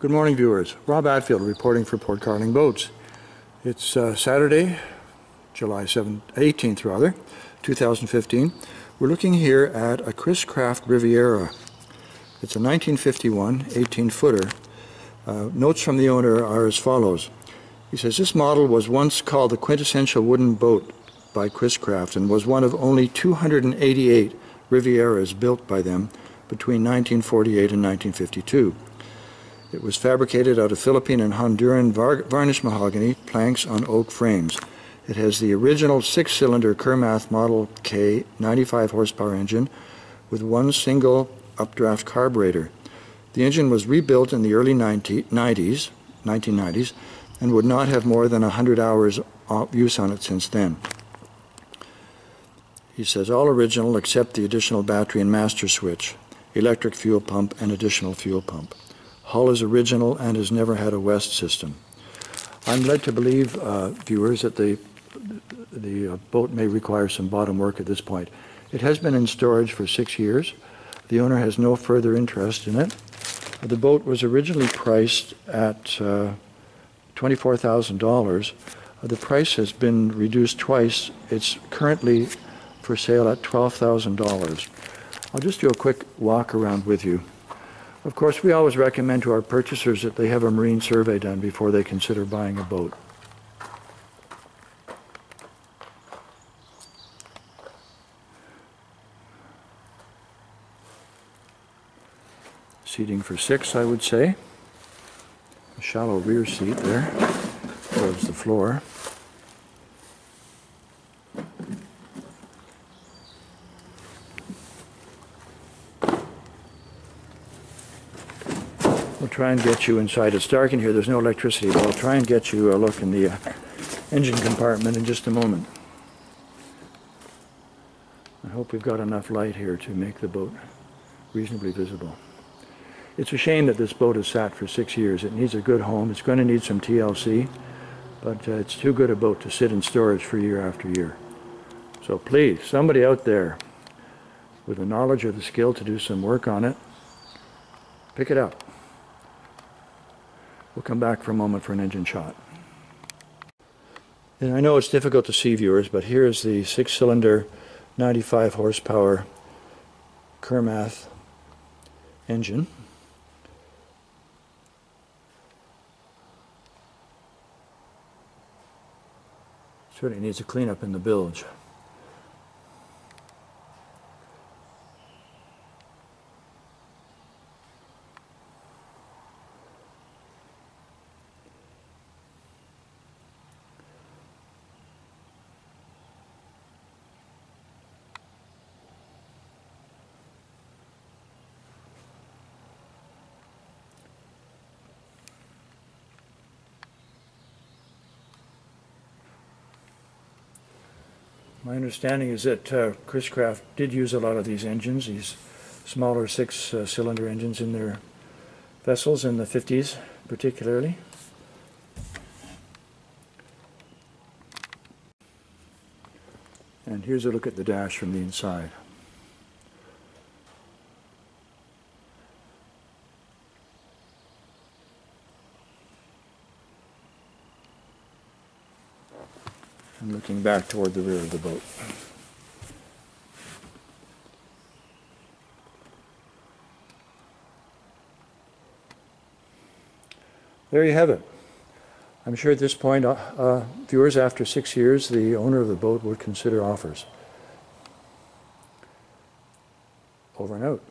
Good morning, viewers. Rob Atfield reporting for Port Carling Boats. It's uh, Saturday, July 7th, 18th rather, 2015. We're looking here at a Chris Craft Riviera. It's a 1951 18-footer. Uh, notes from the owner are as follows. He says, this model was once called the quintessential wooden boat by Chris Craft and was one of only 288 Rivieras built by them between 1948 and 1952. It was fabricated out of Philippine and Honduran var varnished mahogany planks on oak frames. It has the original six-cylinder Kermath Model K 95 horsepower engine with one single updraft carburetor. The engine was rebuilt in the early 90, 90s, 1990s and would not have more than 100 hours of use on it since then. He says all original except the additional battery and master switch, electric fuel pump and additional fuel pump. Hull is original and has never had a West system. I'm led to believe, uh, viewers, that the, the uh, boat may require some bottom work at this point. It has been in storage for six years. The owner has no further interest in it. The boat was originally priced at uh, $24,000. The price has been reduced twice. It's currently for sale at $12,000. I'll just do a quick walk around with you. Of course, we always recommend to our purchasers that they have a marine survey done before they consider buying a boat. Seating for six, I would say. A shallow rear seat there towards the floor. We'll try and get you inside. It's dark in here. There's no electricity, but I'll try and get you a look in the uh, engine compartment in just a moment. I hope we've got enough light here to make the boat reasonably visible. It's a shame that this boat has sat for six years. It needs a good home. It's going to need some TLC, but uh, it's too good a boat to sit in storage for year after year. So please, somebody out there with the knowledge or the skill to do some work on it, pick it up. We'll come back for a moment for an engine shot. And I know it's difficult to see viewers, but here is the six-cylinder 95 horsepower Kermath engine. Certainly needs a cleanup in the bilge. My understanding is that uh, Chris Craft did use a lot of these engines, these smaller six-cylinder uh, engines in their vessels in the 50s particularly. And here's a look at the dash from the inside. And looking back toward the rear of the boat. There you have it. I'm sure at this point, uh, uh, viewers, after six years, the owner of the boat would consider offers. Over and out.